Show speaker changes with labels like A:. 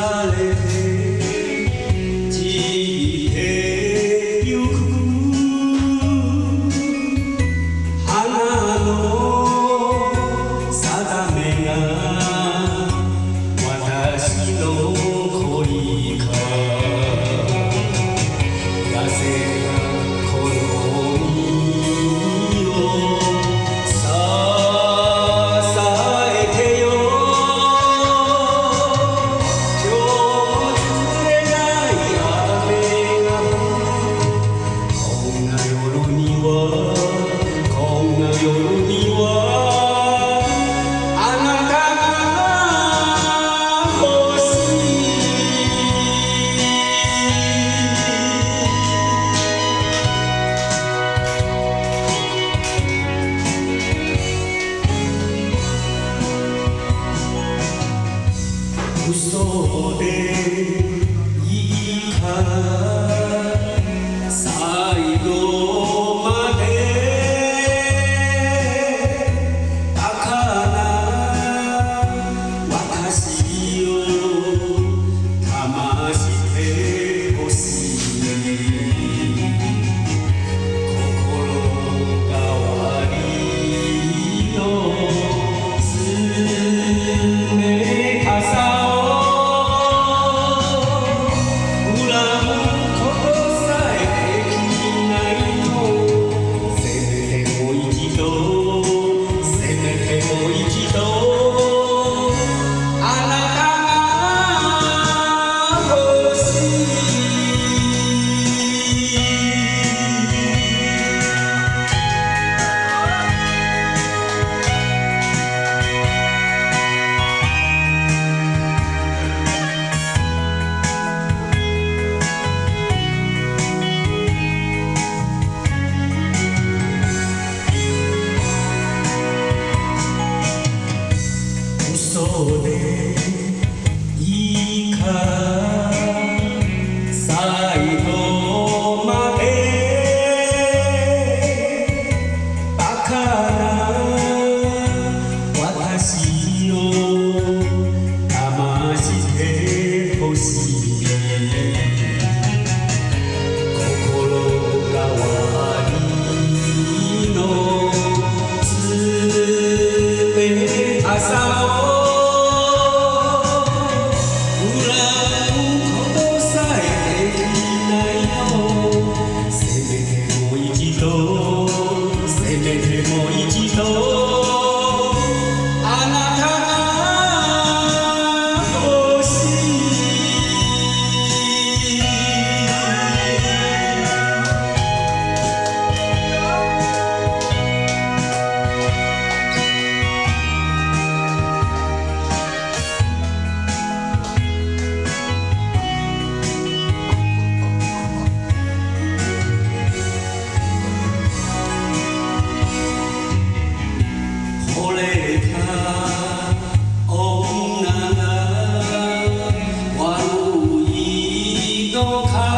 A: 哪里记得阿嘘で Oh. morning. no